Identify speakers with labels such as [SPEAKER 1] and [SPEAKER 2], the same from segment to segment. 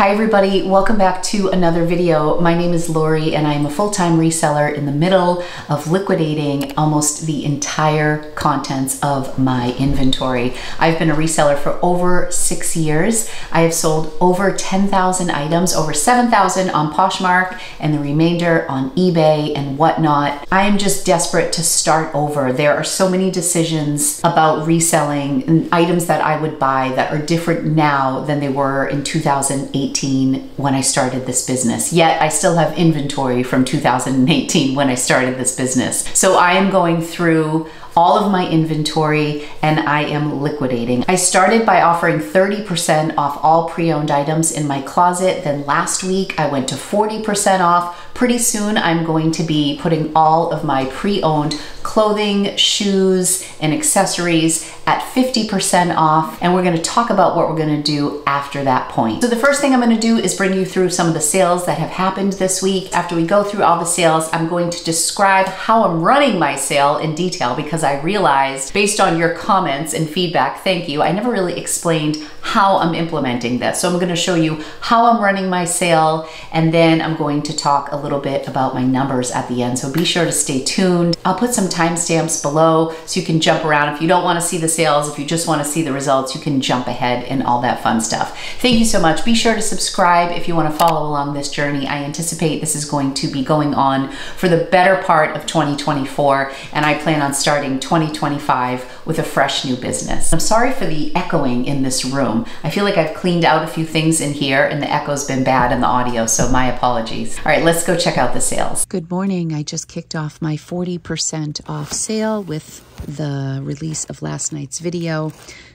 [SPEAKER 1] Hi everybody, welcome back to another video. My name is Lori and I am a full-time reseller in the middle of liquidating almost the entire contents of my inventory. I've been a reseller for over six years. I have sold over 10,000 items, over 7,000 on Poshmark and the remainder on eBay and whatnot. I am just desperate to start over. There are so many decisions about reselling items that I would buy that are different now than they were in 2018 2018 when I started this business. Yet I still have inventory from 2018 when I started this business. So I am going through all of my inventory and I am liquidating. I started by offering 30% off all pre-owned items in my closet. Then last week I went to 40% off. Pretty soon I'm going to be putting all of my pre-owned clothing, shoes, and accessories at 50% off. And we're gonna talk about what we're gonna do after that point. So the first thing I'm gonna do is bring you through some of the sales that have happened this week. After we go through all the sales, I'm going to describe how I'm running my sale in detail because I realized based on your comments and feedback, thank you, I never really explained how I'm implementing this. So I'm gonna show you how I'm running my sale and then I'm going to talk a little bit about my numbers at the end. So be sure to stay tuned. I'll put some timestamps below so you can jump around. If you don't wanna see the sales, if you just wanna see the results, you can jump ahead and all that fun stuff. Thank you so much. Be sure to subscribe if you wanna follow along this journey. I anticipate this is going to be going on for the better part of 2024 and I plan on starting 2025 with a fresh new business. I'm sorry for the echoing in this room. I feel like I've cleaned out a few things in here and the echo's been bad in the audio, so my apologies. All right, let's go check out the sales.
[SPEAKER 2] Good morning. I just kicked off my 40% off sale with the release of last night's video.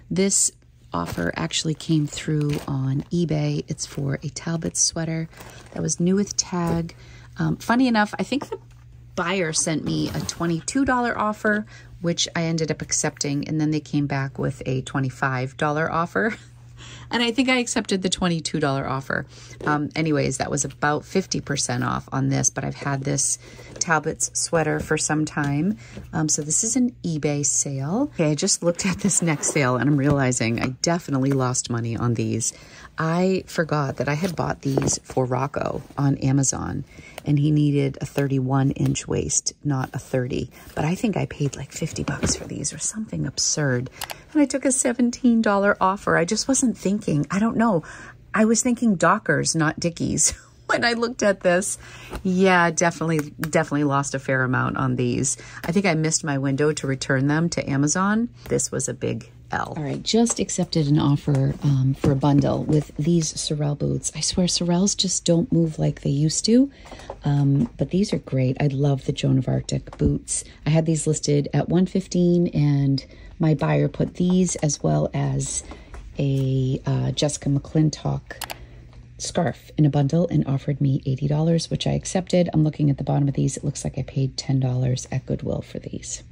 [SPEAKER 2] This offer actually came through on eBay. It's for a Talbot sweater that was new with tag. Um, funny enough, I think the buyer sent me a $22 offer, which I ended up accepting. And then they came back with a $25 offer. And I think I accepted the $22 offer. Um, anyways, that was about 50% off on this, but I've had this Talbot's sweater for some time. Um, so this is an eBay sale. Okay, I just looked at this next sale and I'm realizing I definitely lost money on these. I forgot that I had bought these for Rocco on Amazon and he needed a 31 inch waist, not a 30. But I think I paid like 50 bucks for these or something absurd. And I took a $17 offer. I just wasn't thinking, I don't know. I was thinking Dockers, not Dickies. when I looked at this. Yeah, definitely, definitely lost a fair amount on these. I think I missed my window to return them to Amazon. This was a big All right, just accepted an offer um, for a bundle with these Sorel boots. I swear Sorels just don't move like they used to, um, but these are great. I love the Joan of Arctic boots. I had these listed at 115 and my buyer put these as well as a uh, Jessica McClintock scarf in a bundle and offered me $80, which I accepted. I'm looking at the bottom of these. It looks like I paid $10 at Goodwill for these.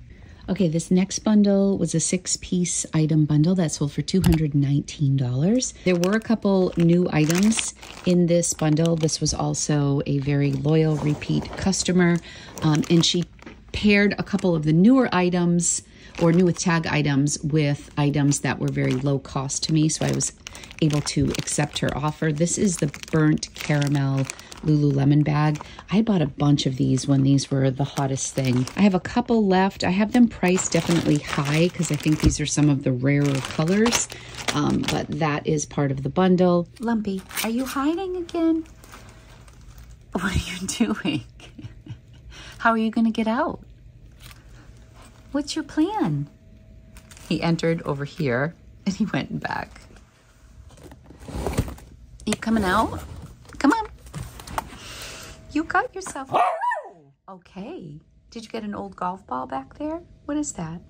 [SPEAKER 2] Okay, this next bundle was a six piece item bundle that sold for $219. There were a couple new items in this bundle. This was also a very loyal repeat customer, um, and she paired a couple of the newer items or new with tag items with items that were very low cost to me. So I was able to accept her offer. This is the burnt caramel Lululemon bag. I bought a bunch of these when these were the hottest thing. I have a couple left. I have them priced definitely high because I think these are some of the rarer colors, um, but that is part of the bundle. Lumpy, are you hiding again? What are you doing? How are you going to get out? What's your plan? He entered over here and he went back. You coming out? Come on. You got yourself. Okay. Did you get an old golf ball back there? What is that?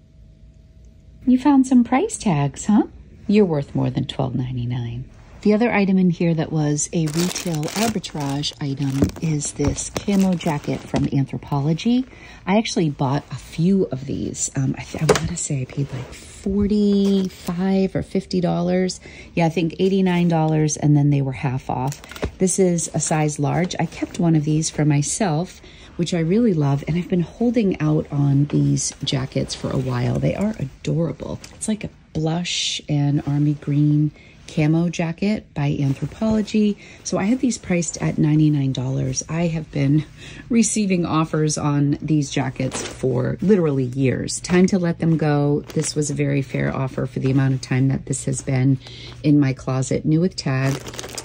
[SPEAKER 2] You found some price tags, huh? You're worth more than $12.99. The other item in here that was a retail arbitrage item is this camo jacket from Anthropologie. I actually bought a few of these. Um, I, I want to say I paid like 45 or $50. Yeah, I think $89 and then they were half off. This is a size large. I kept one of these for myself which I really love. And I've been holding out on these jackets for a while. They are adorable. It's like a blush and army green camo jacket by Anthropologie. So I had these priced at $99. I have been receiving offers on these jackets for literally years. Time to let them go. This was a very fair offer for the amount of time that this has been in my closet. New with tag.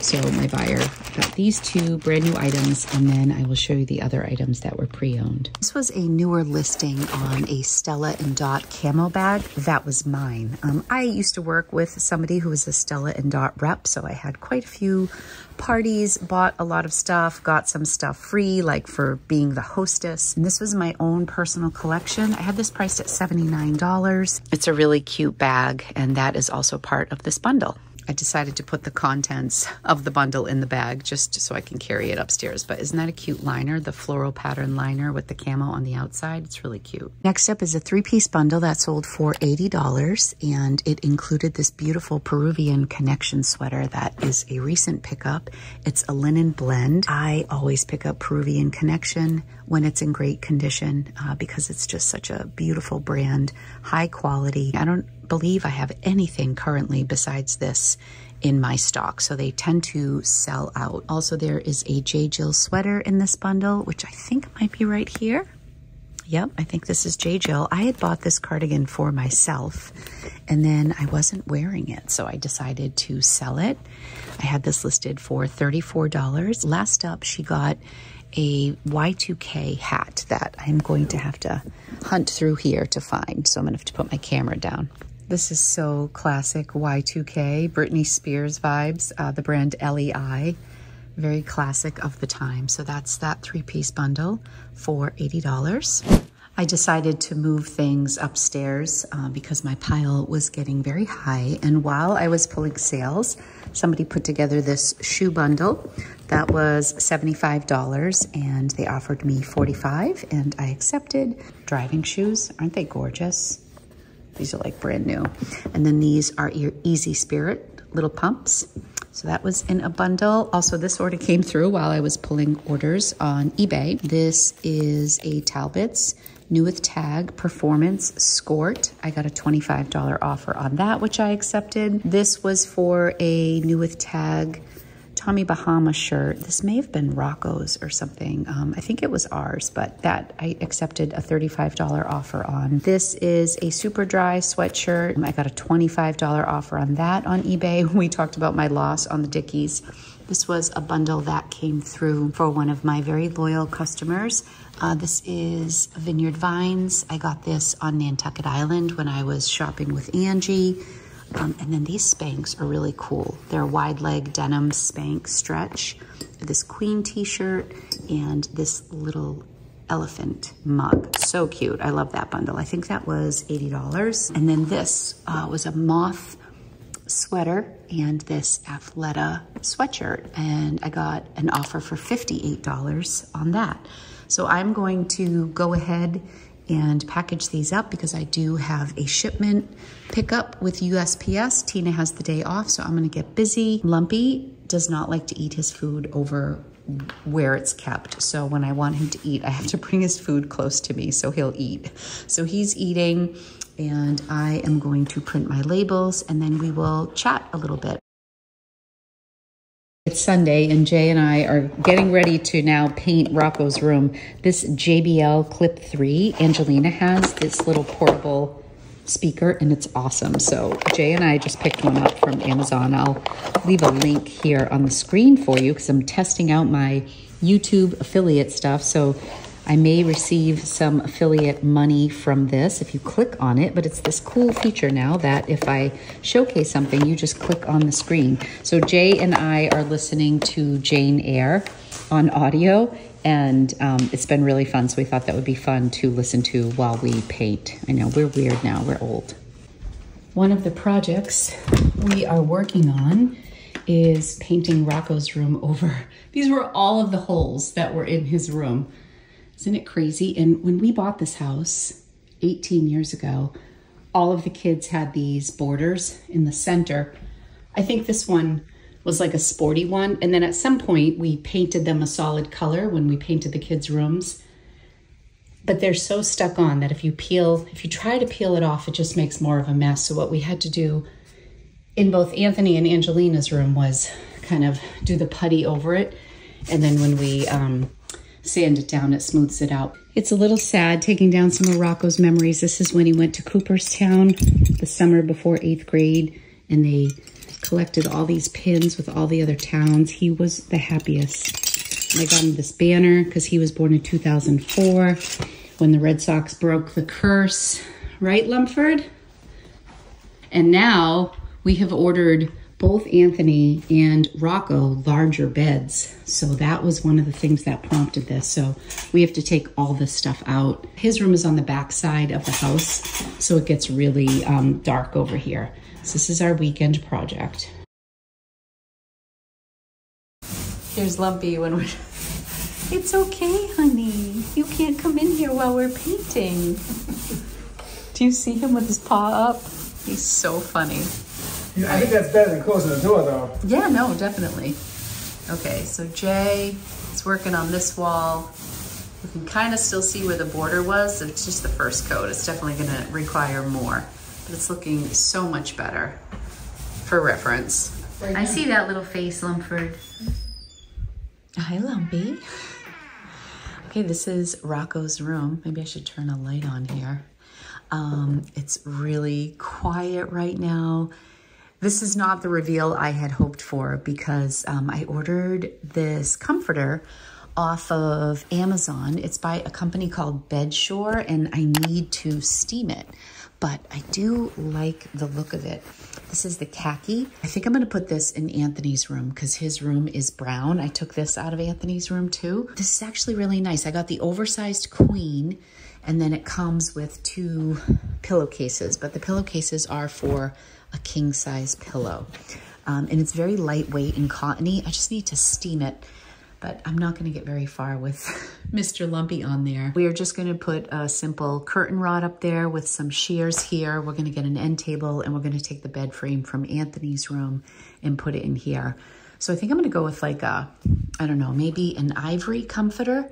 [SPEAKER 2] So my buyer got these two brand new items and then I will show you the other items that were pre-owned. This was a newer listing on a Stella and Dot camo bag. That was mine. Um, I used to work with somebody who was a Stella and Dot rep, so I had quite a few parties, bought a lot of stuff, got some stuff free, like for being the hostess. And this was my own personal collection. I had this priced at $79. It's a really cute bag, and that is also part of this bundle. I decided to put the contents of the bundle in the bag just so I can carry it upstairs. But isn't that a cute liner? The floral pattern liner with the camo on the outside. It's really cute. Next up is a three-piece bundle that sold for $80 and it included this beautiful Peruvian connection sweater that is a recent pickup. It's a linen blend. I always pick up Peruvian connection when it's in great condition uh, because it's just such a beautiful brand, high quality. I don't believe I have anything currently besides this in my stock, so they tend to sell out. Also, there is a J. Jill sweater in this bundle, which I think might be right here. Yep, I think this is J. Jill. I had bought this cardigan for myself, and then I wasn't wearing it, so I decided to sell it. I had this listed for $34. Last up, she got a Y2K hat that I'm going to have to hunt through here to find. So I'm going to have to put my camera down. This is so classic Y2K, Britney Spears vibes, uh, the brand LEI. Very classic of the time. So that's that three-piece bundle for $80. I decided to move things upstairs uh, because my pile was getting very high. And while I was pulling sales, somebody put together this shoe bundle that was $75 and they offered me 45 and I accepted. Driving shoes, aren't they gorgeous? These are like brand new. And then these are your Easy Spirit little pumps. So that was in a bundle. Also, this order came through while I was pulling orders on eBay. This is a Talbots new with tag performance skort. I got a $25 offer on that, which I accepted. This was for a new with tag Tommy Bahama shirt. This may have been Rocco's or something. Um, I think it was ours, but that I accepted a $35 offer on. This is a Superdry sweatshirt. I got a $25 offer on that on eBay. We talked about my loss on the Dickies. This was a bundle that came through for one of my very loyal customers. Uh, this is Vineyard Vines. I got this on Nantucket Island when I was shopping with Angie. Um, and then these Spanx are really cool. They're wide leg denim Spanx stretch. This queen t-shirt and this little elephant mug. So cute. I love that bundle. I think that was $80. And then this uh, was a moth sweater and this Athleta sweatshirt. And I got an offer for $58 on that. So I'm going to go ahead and package these up because I do have a shipment pickup with USPS. Tina has the day off, so I'm gonna get busy. Lumpy does not like to eat his food over where it's kept. So when I want him to eat, I have to bring his food close to me so he'll eat. So he's eating and I am going to print my labels and then we will chat a little bit. It's Sunday, and Jay and I are getting ready to now paint Rocco's room. This JBL Clip 3, Angelina has this little portable speaker, and it's awesome. So Jay and I just picked one up from Amazon. I'll leave a link here on the screen for you because I'm testing out my YouTube affiliate stuff. So I may receive some affiliate money from this if you click on it, but it's this cool feature now that if I showcase something, you just click on the screen. So Jay and I are listening to Jane Eyre on audio and um, it's been really fun. So we thought that would be fun to listen to while we paint. I know we're weird now, we're old. One of the projects we are working on is painting Rocco's room over. These were all of the holes that were in his room. Isn't it crazy? And when we bought this house 18 years ago, all of the kids had these borders in the center. I think this one was like a sporty one. And then at some point we painted them a solid color when we painted the kids' rooms. But they're so stuck on that if you peel, if you try to peel it off, it just makes more of a mess. So what we had to do in both Anthony and Angelina's room was kind of do the putty over it. And then when we um, sand it down, it smooths it out. It's a little sad taking down some of Rocco's memories. This is when he went to Cooperstown the summer before eighth grade and they collected all these pins with all the other towns. He was the happiest. I got him this banner because he was born in 2004 when the Red Sox broke the curse. Right, Lumford? And now we have ordered both Anthony and Rocco larger beds. So that was one of the things that prompted this. So we have to take all this stuff out. His room is on the back side of the house, so it gets really um, dark over here. So this is our weekend project. Here's Lumpy when we're... It's okay, honey. You can't come in here while we're painting. Do you see him with his paw up? He's so funny.
[SPEAKER 3] Yeah, I think that's better than closing the door, though.
[SPEAKER 2] Yeah, no, definitely. Okay, so Jay is working on this wall. You can kind of still see where the border was. It's just the first coat. It's definitely going to require more, but it's looking so much better for reference.
[SPEAKER 4] I see that little face, Lumford.
[SPEAKER 2] Hi, Lumpy. Okay, this is Rocco's room. Maybe I should turn a light on here. Um, it's really quiet right now. This is not the reveal I had hoped for because um, I ordered this comforter off of Amazon. It's by a company called Bedsure and I need to steam it, but I do like the look of it. This is the khaki. I think I'm gonna put this in Anthony's room because his room is brown. I took this out of Anthony's room too. This is actually really nice. I got the oversized queen and then it comes with two pillowcases, but the pillowcases are for a king size pillow. Um, and it's very lightweight and cottony. I just need to steam it, but I'm not gonna get very far with Mr. Lumpy on there. We are just gonna put a simple curtain rod up there with some shears here. We're gonna get an end table and we're gonna take the bed frame from Anthony's room and put it in here. So I think I'm gonna go with like a, I don't know, maybe an ivory comforter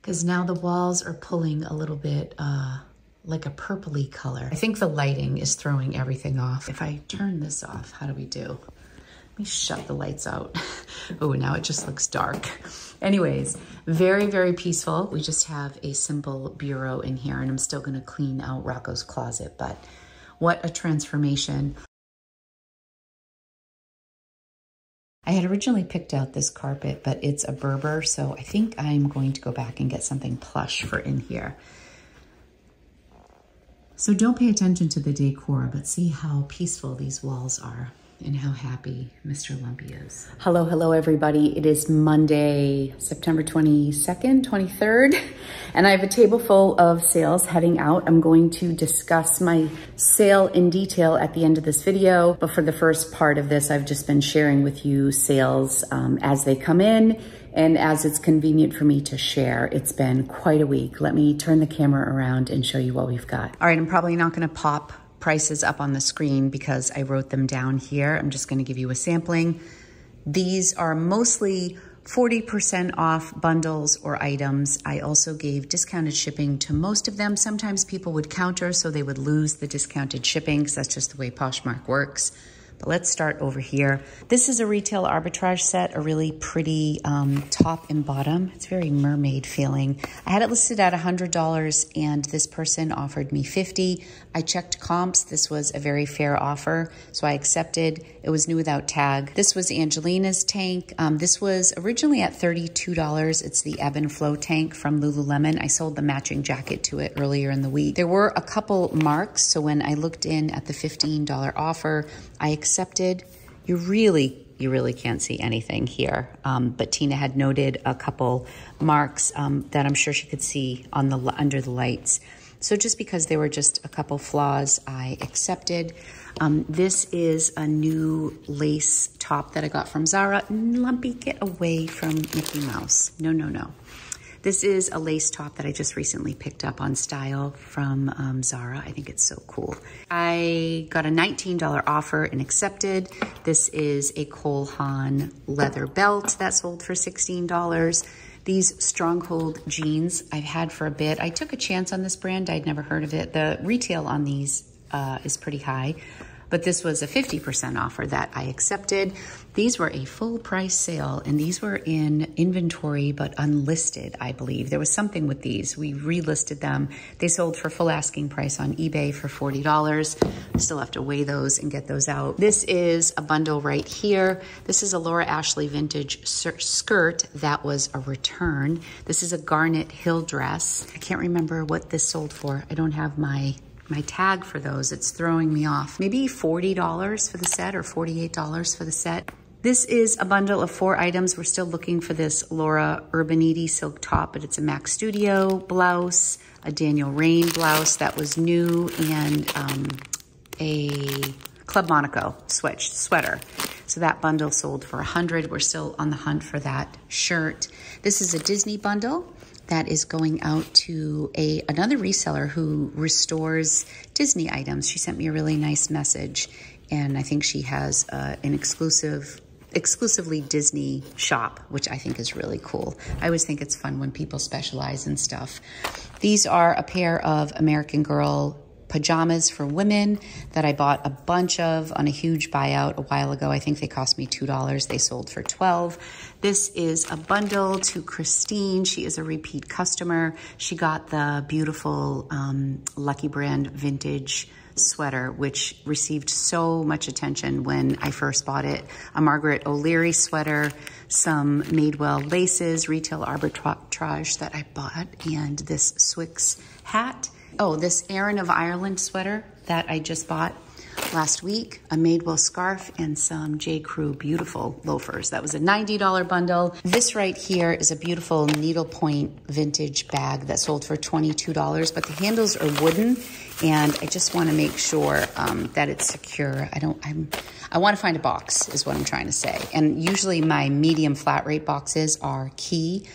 [SPEAKER 2] because now the walls are pulling a little bit uh, like a purpley color. I think the lighting is throwing everything off. If I turn this off, how do we do? Let me shut the lights out. oh, now it just looks dark. Anyways, very, very peaceful. We just have a simple bureau in here and I'm still gonna clean out Rocco's closet, but what a transformation. I had originally picked out this carpet, but it's a Berber, so I think I'm going to go back and get something plush for in here. So don't pay attention to the decor, but see how peaceful these walls are and how happy Mr. Lumpy is. Hello, hello, everybody. It is Monday, September 22nd, 23rd, and I have a table full of sales heading out. I'm going to discuss my sale in detail at the end of this video, but for the first part of this, I've just been sharing with you sales um, as they come in and as it's convenient for me to share. It's been quite a week. Let me turn the camera around and show you what we've got. All right, I'm probably not gonna pop prices up on the screen because I wrote them down here. I'm just gonna give you a sampling. These are mostly 40% off bundles or items. I also gave discounted shipping to most of them. Sometimes people would counter so they would lose the discounted shipping because that's just the way Poshmark works. But let's start over here. This is a retail arbitrage set, a really pretty um, top and bottom. It's very mermaid feeling. I had it listed at $100 and this person offered me 50. I checked comps. This was a very fair offer, so I accepted. It was new without tag. This was Angelina's tank. Um, this was originally at $32. It's the ebb and flow tank from Lululemon. I sold the matching jacket to it earlier in the week. There were a couple marks, so when I looked in at the $15 offer, I accepted. You really you really can't see anything here. Um, but Tina had noted a couple marks um, that I'm sure she could see on the under the lights. So just because there were just a couple flaws, I accepted. Um, this is a new lace top that I got from Zara. Lumpy, get away from Mickey Mouse. No, no, no. This is a lace top that I just recently picked up on Style from um, Zara. I think it's so cool. I got a $19 offer and accepted. This is a Cole Haan leather belt that sold for $16. These Stronghold jeans I've had for a bit. I took a chance on this brand. I'd never heard of it. The retail on these uh, is pretty high,
[SPEAKER 5] but this was a 50% offer that I accepted. These were a full price sale and these were in inventory but unlisted, I believe. There was something with these. We relisted them. They sold for full asking price on eBay for $40. Still have to weigh those and get those out. This is a bundle right here. This is a Laura Ashley vintage skirt that was a return. This is a garnet hill dress. I can't remember what this sold for. I don't have my my tag for those. It's throwing me off. Maybe $40 for the set or $48 for the set. This is a bundle of four items. We're still looking for this Laura Urbaniti silk top, but it's a Max Studio blouse, a Daniel Rainn blouse that was new, and um, a Club Monaco switch sweater. So that bundle sold for 100. We're still on the hunt for that shirt. This is a Disney bundle that is going out to a another reseller who restores Disney items. She sent me a really nice message, and I think she has uh, an exclusive exclusively Disney shop, which I think is really cool. I always think it's fun when people specialize in stuff. These are a pair of American Girl pajamas for women that I bought a bunch of on a huge buyout a while ago. I think they cost me $2. They sold for 12. This is a bundle to Christine. She is a repeat customer. She got the beautiful um, Lucky Brand vintage sweater, which received so much attention when I first bought it. A Margaret O'Leary sweater, some Madewell laces, retail arbitrage that I bought, and this Swix hat. Oh, this Erin of Ireland sweater that I just bought last week, a Madewell scarf and some J. Crew beautiful loafers. That was a $90 bundle. This right here is a beautiful needlepoint vintage bag that sold for $22, but the handles are wooden and I just want to make sure um, that it's secure. I don't, I'm, I want to find a box is what I'm trying to say. And usually my medium flat rate boxes are key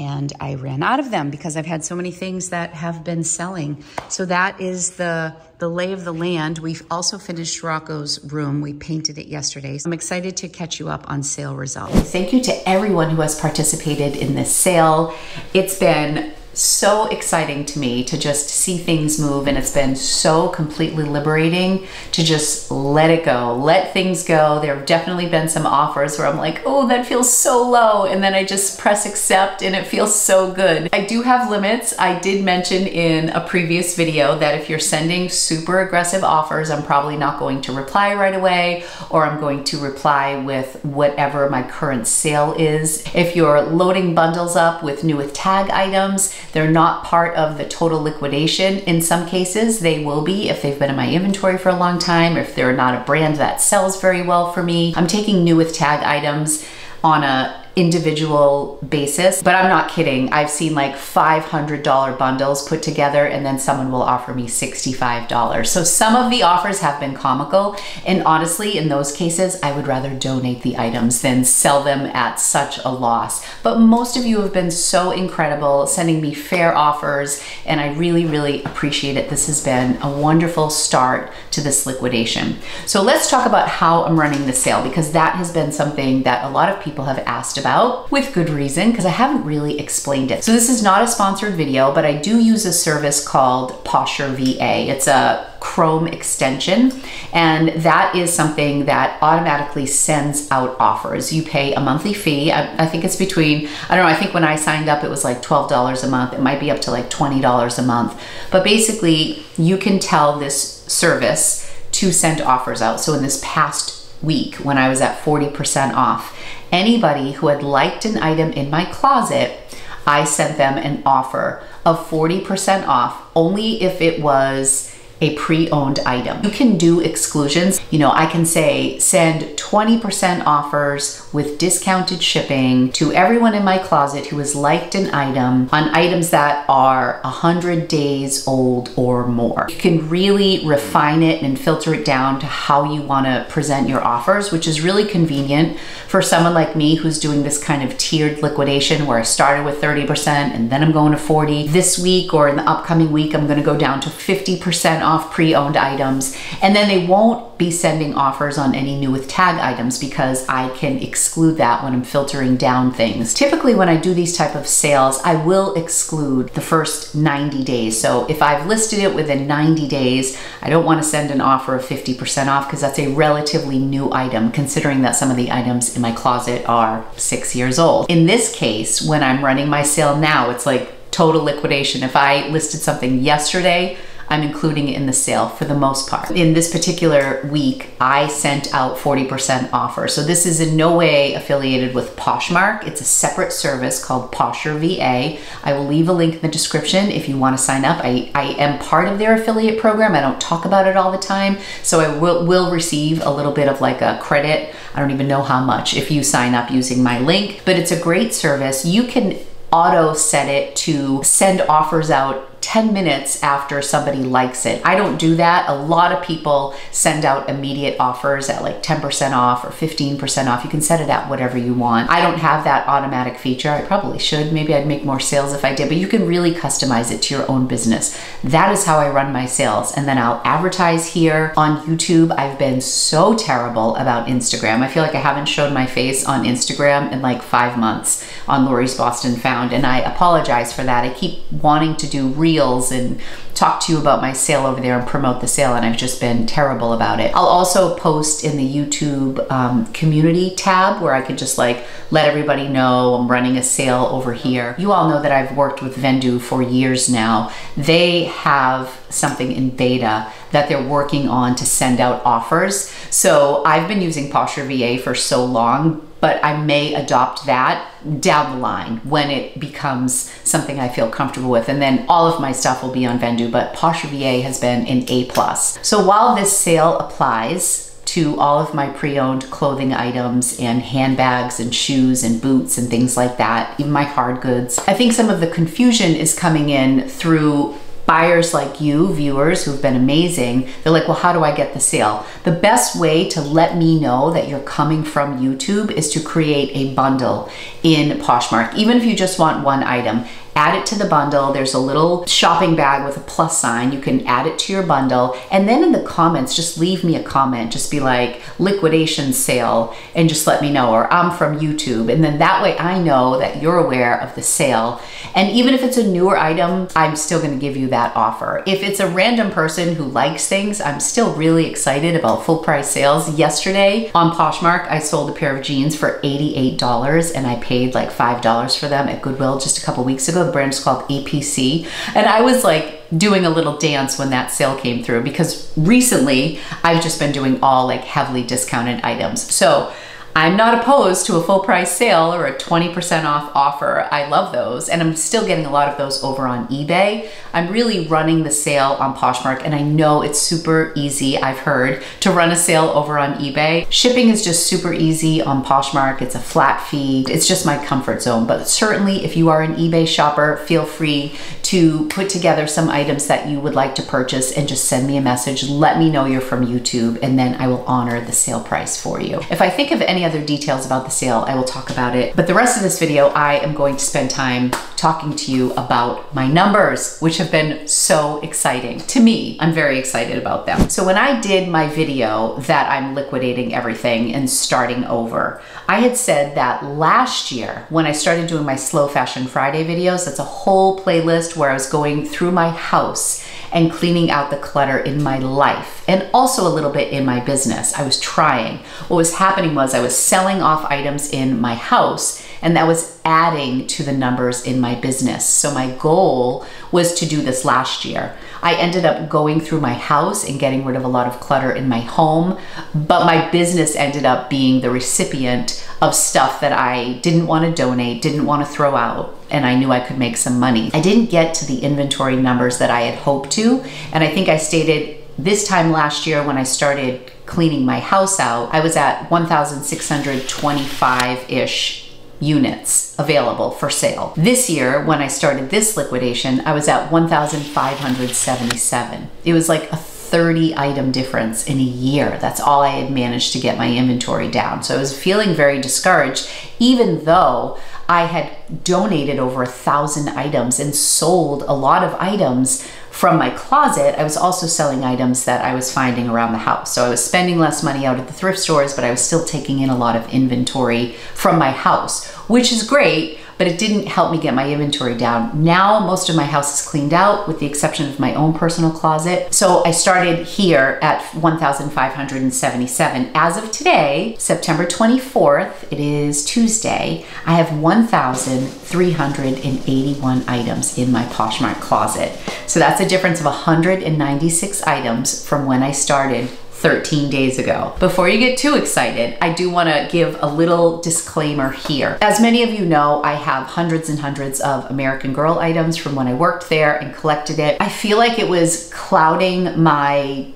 [SPEAKER 5] and I ran out of them because I've had so many things that have been selling. So that is the, the lay of the land. We've also finished Rocco's room. We painted it yesterday. So I'm excited to catch you up on sale results.
[SPEAKER 2] Thank you to everyone who has participated in this sale. It's been so exciting to me to just see things move and it's been so completely liberating to just let it go let things go. There have definitely been some offers where i'm like oh that feels so low and then i just press accept and it feels so good. I do have limits. I did mention in a previous video that if you're sending super aggressive offers i'm probably not going to reply right away or i'm going to reply with whatever my current sale is. If you're loading bundles up with new with tag items they're not part of the total liquidation. In some cases, they will be if they've been in my inventory for a long time, if they're not a brand that sells very well for me. I'm taking new with tag items on a individual basis. But I'm not kidding. I've seen like $500 bundles put together and then someone will offer me $65. So some of the offers have been comical. And honestly, in those cases, I would rather donate the items than sell them at such a loss. But most of you have been so incredible, sending me fair offers. And I really, really appreciate it. This has been a wonderful start to this liquidation. So let's talk about how I'm running the sale because that has been something that a lot of people have asked about with good reason because I haven't really explained it. So this is not a sponsored video, but I do use a service called Posher VA. It's a Chrome extension, and that is something that automatically sends out offers. You pay a monthly fee. I, I, think it's between, I don't know, I think when I signed up, it was like $12 a month. It might be up to like $20 a month. But basically, you can tell this service to send offers out. So in this past week, when I was at 40% off, anybody who had liked an item in my closet, I sent them an offer of 40% off only if it was a pre-owned item. You can do exclusions. You know, I can say send 20% offers with discounted shipping to everyone in my closet who has liked an item on items that are 100 days old or more. You can really refine it and filter it down to how you want to present your offers, which is really convenient for someone like me who's doing this kind of tiered liquidation where I started with 30% and then I'm going to 40. This week or in the upcoming week, I'm going to go down to 50% off pre-owned items. And then they won't be sending offers on any new with tag items because I can exclude that when I'm filtering down things. Typically when I do these type of sales, I will exclude the first 90 days. So if I've listed it within 90 days, I don't want to send an offer of 50% off because that's a relatively new item considering that some of the items in my closet are six years old. In this case, when I'm running my sale now, it's like total liquidation. If I listed something yesterday, I'm including it in the sale for the most part. In this particular week, I sent out 40% offer. So this is in no way affiliated with Poshmark. It's a separate service called Posher VA. I will leave a link in the description if you want to sign up. I, I am part of their affiliate program. I don't talk about it all the time. So I will, will receive a little bit of like a credit. I don't even know how much if you sign up using my link, but it's a great service. You can auto set it to send offers out 10 minutes after somebody likes it. I don't do that. A lot of people send out immediate offers at like 10% off or 15% off. You can set it at whatever you want. I don't have that automatic feature. I probably should. Maybe I'd make more sales if I did, but you can really customize it to your own business. That is how I run my sales. And then I'll advertise here on YouTube. I've been so terrible about Instagram. I feel like I haven't showed my face on Instagram in like five months on Lori's Boston Found, and I apologize for that. I keep wanting to do real reels and talk to you about my sale over there and promote the sale and I've just been terrible about it. I'll also post in the YouTube um, community tab where I could just like let everybody know I'm running a sale over here. You all know that I've worked with Vendoo for years now. They have something in beta that they're working on to send out offers. So I've been using Posher VA for so long, but I may adopt that down the line when it becomes something I feel comfortable with. And then all of my stuff will be on Vendoo, but VA has been an A+. plus. So while this sale applies, to all of my pre-owned clothing items and handbags and shoes and boots and things like that, even my hard goods. I think some of the confusion is coming in through buyers like you, viewers who've been amazing, they're like, well, how do I get the sale? The best way to let me know that you're coming from YouTube is to create a bundle in Poshmark, even if you just want one item add it to the bundle. There's a little shopping bag with a plus sign. You can add it to your bundle. And then in the comments, just leave me a comment. Just be like, liquidation sale, and just let me know, or I'm from YouTube. And then that way I know that you're aware of the sale. And even if it's a newer item, I'm still gonna give you that offer. If it's a random person who likes things, I'm still really excited about full price sales. Yesterday on Poshmark, I sold a pair of jeans for $88 and I paid like $5 for them at Goodwill just a couple weeks ago the brand called APC. And I was like doing a little dance when that sale came through because recently I've just been doing all like heavily discounted items. So I'm not opposed to a full price sale or a 20% off offer. I love those and I'm still getting a lot of those over on eBay. I'm really running the sale on Poshmark and I know it's super easy, I've heard, to run a sale over on eBay. Shipping is just super easy on Poshmark. It's a flat fee. It's just my comfort zone. But certainly if you are an eBay shopper, feel free to put together some items that you would like to purchase and just send me a message. Let me know you're from YouTube and then I will honor the sale price for you. If I think of any other details about the sale, I will talk about it. But the rest of this video, I am going to spend time talking to you about my numbers, which have been so exciting to me. I'm very excited about them. So when I did my video that I'm liquidating everything and starting over, I had said that last year when I started doing my Slow Fashion Friday videos, that's a whole playlist where I was going through my house and cleaning out the clutter in my life and also a little bit in my business. I was trying. What was happening was I was selling off items in my house and that was adding to the numbers in my business. So my goal was to do this last year. I ended up going through my house and getting rid of a lot of clutter in my home, but my business ended up being the recipient of stuff that I didn't want to donate, didn't want to throw out, and I knew I could make some money. I didn't get to the inventory numbers that I had hoped to, and I think I stated this time last year when I started cleaning my house out, I was at 1,625-ish units available for sale. This year, when I started this liquidation, I was at 1,577. It was like a 30 item difference in a year. That's all I had managed to get my inventory down. So I was feeling very discouraged, even though I had donated over a thousand items and sold a lot of items from my closet, I was also selling items that I was finding around the house. So I was spending less money out at the thrift stores, but I was still taking in a lot of inventory from my house, which is great but it didn't help me get my inventory down. Now most of my house is cleaned out with the exception of my own personal closet. So I started here at 1,577. As of today, September 24th, it is Tuesday, I have 1,381 items in my Poshmark closet. So that's a difference of 196 items from when I started 13 days ago. Before you get too excited, I do wanna give a little disclaimer here. As many of you know, I have hundreds and hundreds of American Girl items from when I worked there and collected it. I feel like it was clouding my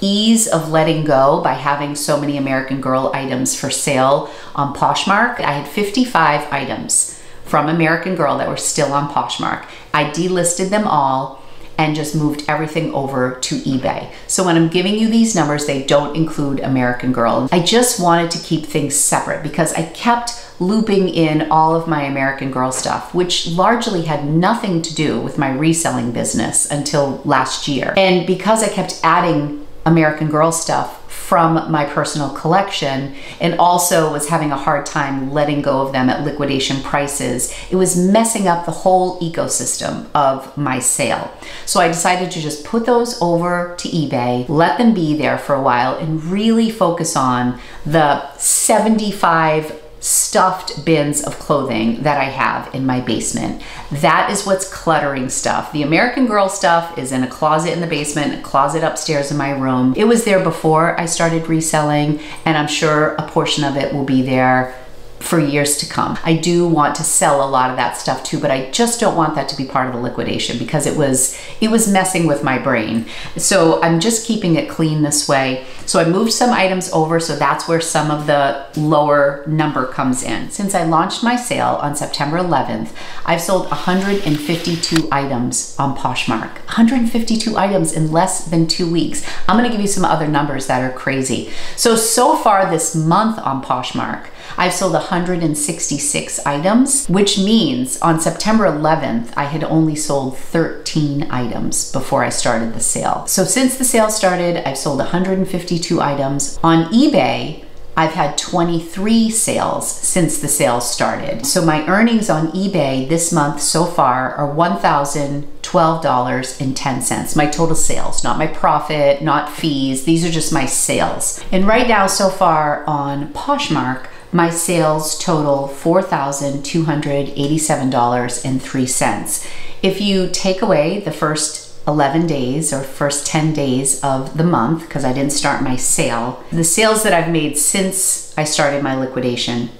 [SPEAKER 2] ease of letting go by having so many American Girl items for sale on Poshmark. I had 55 items from American Girl that were still on Poshmark. I delisted them all and just moved everything over to eBay. So when I'm giving you these numbers, they don't include American Girl. I just wanted to keep things separate because I kept looping in all of my American Girl stuff, which largely had nothing to do with my reselling business until last year. And because I kept adding American Girl stuff from my personal collection and also was having a hard time letting go of them at liquidation prices. It was messing up the whole ecosystem of my sale. So I decided to just put those over to eBay, let them be there for a while and really focus on the 75 stuffed bins of clothing that I have in my basement. That is what's cluttering stuff. The American Girl stuff is in a closet in the basement, a closet upstairs in my room. It was there before I started reselling, and I'm sure a portion of it will be there for years to come. I do want to sell a lot of that stuff too, but I just don't want that to be part of the liquidation because it was it was messing with my brain. So I'm just keeping it clean this way. So I moved some items over, so that's where some of the lower number comes in. Since I launched my sale on September 11th, I've sold 152 items on Poshmark. 152 items in less than two weeks. I'm gonna give you some other numbers that are crazy. So, so far this month on Poshmark, I've sold 166 items, which means on September 11th, I had only sold 13 items before I started the sale. So since the sale started, I've sold 152 items. On eBay, I've had 23 sales since the sale started. So my earnings on eBay this month so far are $1,012.10. My total sales, not my profit, not fees. These are just my sales. And right now so far on Poshmark, my sales total $4,287.03. If you take away the first 11 days or first 10 days of the month, because I didn't start my sale, the sales that I've made since I started my liquidation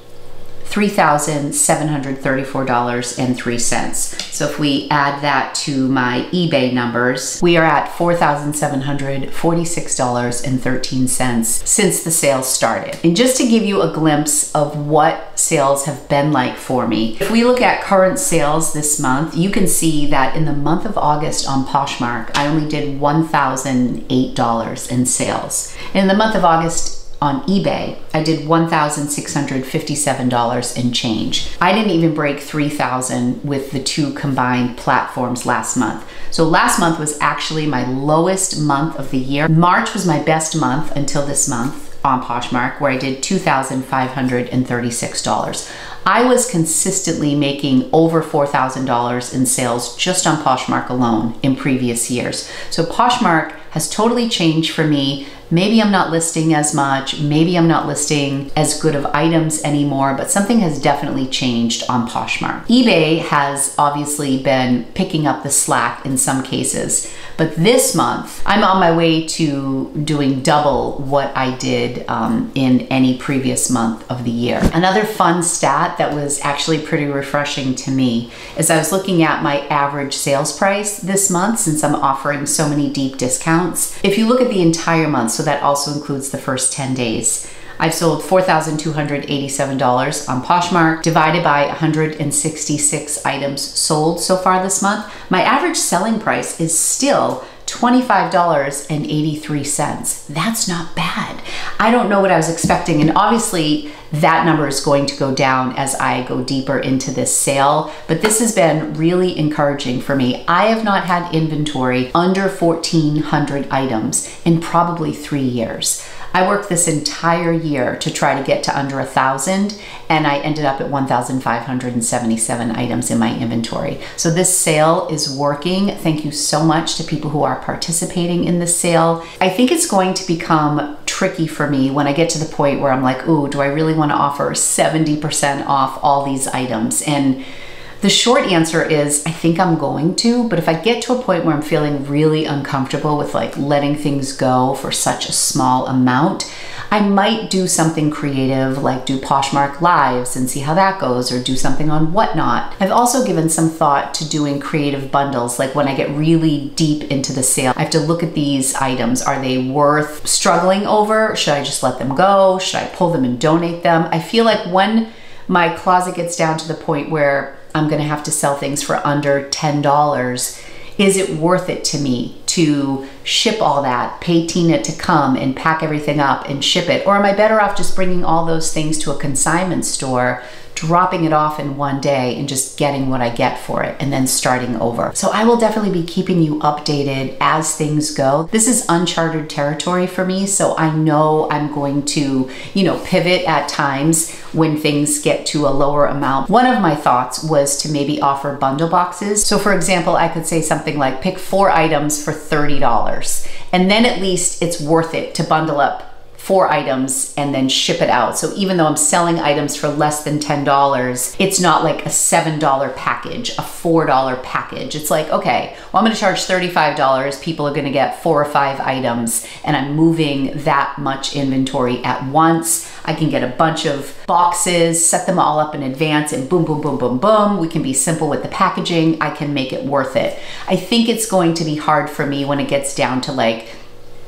[SPEAKER 2] $3,734.03. So if we add that to my eBay numbers, we are at $4,746.13 since the sales started. And just to give you a glimpse of what sales have been like for me, if we look at current sales this month, you can see that in the month of August on Poshmark, I only did $1,008 in sales. In the month of August, on eBay, I did $1,657 and change. I didn't even break 3,000 with the two combined platforms last month. So last month was actually my lowest month of the year. March was my best month until this month on Poshmark where I did $2,536. I was consistently making over $4,000 in sales just on Poshmark alone in previous years. So Poshmark has totally changed for me maybe I'm not listing as much, maybe I'm not listing as good of items anymore, but something has definitely changed on Poshmark. eBay has obviously been picking up the slack in some cases, but this month I'm on my way to doing double what I did um, in any previous month of the year. Another fun stat that was actually pretty refreshing to me is I was looking at my average sales price this month since I'm offering so many deep discounts. If you look at the entire month, so that also includes the first 10 days. I've sold $4,287 on Poshmark, divided by 166 items sold so far this month. My average selling price is still $25.83. That's not bad. I don't know what I was expecting. And obviously, that number is going to go down as I go deeper into this sale. But this has been really encouraging for me. I have not had inventory under 1,400 items in probably three years. I worked this entire year to try to get to under a thousand, and I ended up at 1,577 items in my inventory. So this sale is working. Thank you so much to people who are participating in this sale. I think it's going to become tricky for me when I get to the point where I'm like, ooh, do I really want to offer 70% off all these items? And the short answer is I think I'm going to, but if I get to a point where I'm feeling really uncomfortable with like letting things go for such a small amount, I might do something creative like do Poshmark lives and see how that goes or do something on Whatnot. I've also given some thought to doing creative bundles like when I get really deep into the sale. I have to look at these items. Are they worth struggling over? Should I just let them go? Should I pull them and donate them? I feel like when my closet gets down to the point where I'm gonna have to sell things for under $10, is it worth it to me to ship all that, pay Tina to come and pack everything up and ship it? Or am I better off just bringing all those things to a consignment store dropping it off in one day and just getting what I get for it and then starting over. So I will definitely be keeping you updated as things go. This is uncharted territory for me, so I know I'm going to, you know, pivot at times when things get to a lower amount. One of my thoughts was to maybe offer bundle boxes. So for example, I could say something like pick four items for $30 and then at least it's worth it to bundle up four items and then ship it out. So even though I'm selling items for less than $10, it's not like a $7 package, a $4 package. It's like, okay, well, I'm gonna charge $35. People are gonna get four or five items and I'm moving that much inventory at once. I can get a bunch of boxes, set them all up in advance and boom, boom, boom, boom, boom. We can be simple with the packaging. I can make it worth it. I think it's going to be hard for me when it gets down to like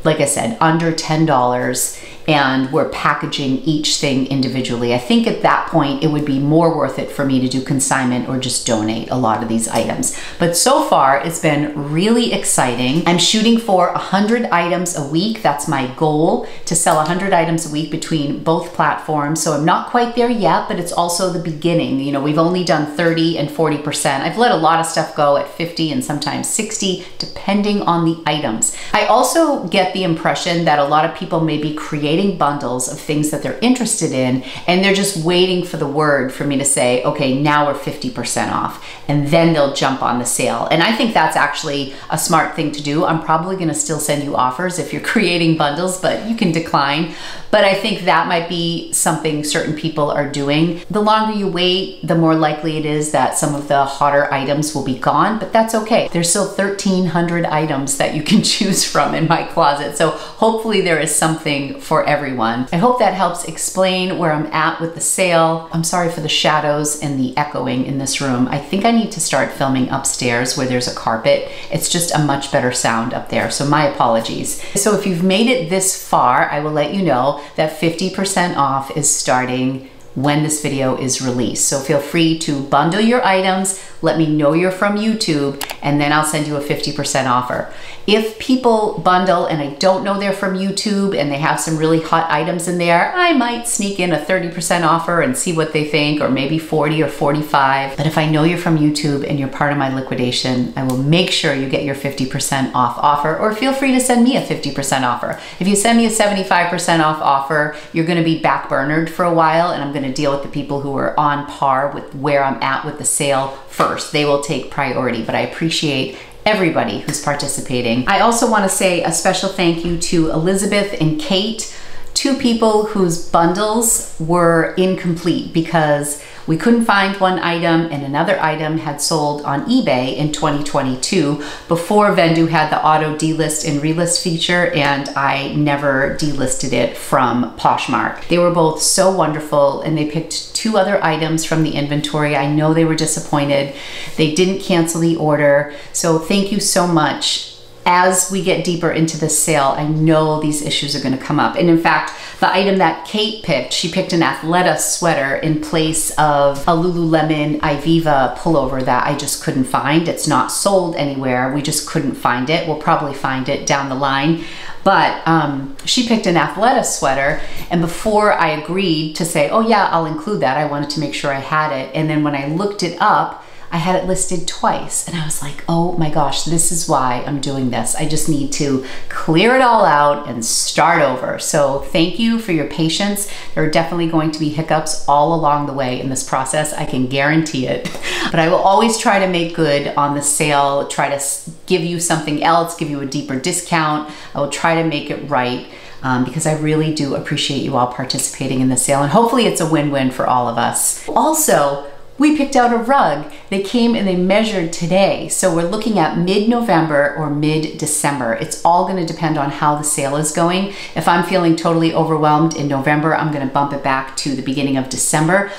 [SPEAKER 2] like I said, under $10 and we're packaging each thing individually. I think at that point it would be more worth it for me to do consignment or just donate a lot of these items. But so far it's been really exciting. I'm shooting for 100 items a week. That's my goal to sell 100 items a week between both platforms. So I'm not quite there yet, but it's also the beginning. You know, we've only done 30 and 40%. I've let a lot of stuff go at 50 and sometimes 60 depending on the items. I also get the impression that a lot of people may be creating bundles of things that they're interested in and they're just waiting for the word for me to say, okay, now we're 50% off. And then they'll jump on the sale. And I think that's actually a smart thing to do. I'm probably gonna still send you offers if you're creating bundles, but you can decline. But I think that might be something certain people are doing. The longer you wait, the more likely it is that some of the hotter items will be gone, but that's okay. There's still 1,300 items that you can choose from in my closet. So hopefully there is something for everyone. I hope that helps explain where I'm at with the sale. I'm sorry for the shadows and the echoing in this room. I think I need to start filming upstairs where there's a carpet. It's just a much better sound up there. So my apologies. So if you've made it this far, I will let you know that 50% off is starting when this video is released. So feel free to bundle your items, let me know you're from YouTube, and then I'll send you a 50% offer. If people bundle and I don't know they're from YouTube and they have some really hot items in there, I might sneak in a 30% offer and see what they think, or maybe 40 or 45. But if I know you're from YouTube and you're part of my liquidation, I will make sure you get your 50% off offer, or feel free to send me a 50% offer. If you send me a 75% off offer, you're gonna be backburnered for a while, and I'm gonna deal with the people who are on par with where I'm at with the sale first. They will take priority, but I appreciate everybody who's participating. I also want to say a special thank you to Elizabeth and Kate, two people whose bundles were incomplete because we couldn't find one item and another item had sold on eBay in 2022 before Vendoo had the auto delist and relist feature and I never delisted it from Poshmark. They were both so wonderful and they picked two other items from the inventory. I know they were disappointed. They didn't cancel the order. So thank you so much as we get deeper into the sale, I know these issues are gonna come up. And in fact, the item that Kate picked, she picked an Athleta sweater in place of a Lululemon Ivivva pullover that I just couldn't find. It's not sold anywhere. We just couldn't find it. We'll probably find it down the line But um, she picked an Athleta sweater, and before I agreed to say, oh yeah, I'll include that, I wanted to make sure I had it. And then when I looked it up, I had it listed twice and I was like, oh my gosh, this is why I'm doing this. I just need to clear it all out and start over. So thank you for your patience. There are definitely going to be hiccups all along the way in this process. I can guarantee it. But I will always try to make good on the sale, try to give you something else, give you a deeper discount. I will try to make it right. Um, because I really do appreciate you all participating in the sale and hopefully it's a win-win for all of us. Also, we picked out a rug. They came and they measured today. So we're looking at mid-November or mid-December. It's all gonna depend on how the sale is going. If I'm feeling totally overwhelmed in November, I'm gonna bump it back to the beginning of December.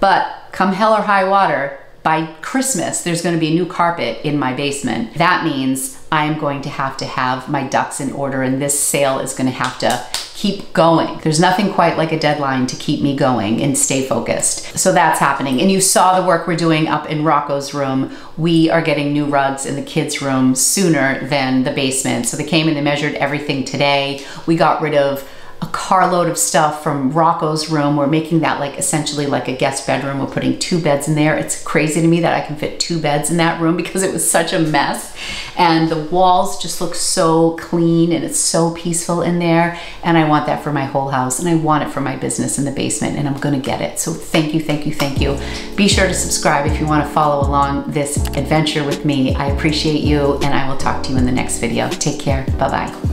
[SPEAKER 2] But come hell or high water, by Christmas, there's gonna be a new carpet in my basement. That means I am going to have to have my ducks in order and this sale is gonna have to keep going. There's nothing quite like a deadline to keep me going and stay focused. So that's happening. And you saw the work we're doing up in Rocco's room. We are getting new rugs in the kids' room sooner than the basement. So they came and they measured everything today. We got rid of a carload of stuff from Rocco's room. We're making that like essentially like a guest bedroom. We're putting two beds in there. It's crazy to me that I can fit two beds in that room because it was such a mess. And the walls just look so clean and it's so peaceful in there. And I want that for my whole house and I want it for my business in the basement and I'm gonna get it. So thank you, thank you, thank you. Be sure to subscribe if you wanna follow along this adventure with me. I appreciate you and I will talk to you in the next video. Take care, bye-bye.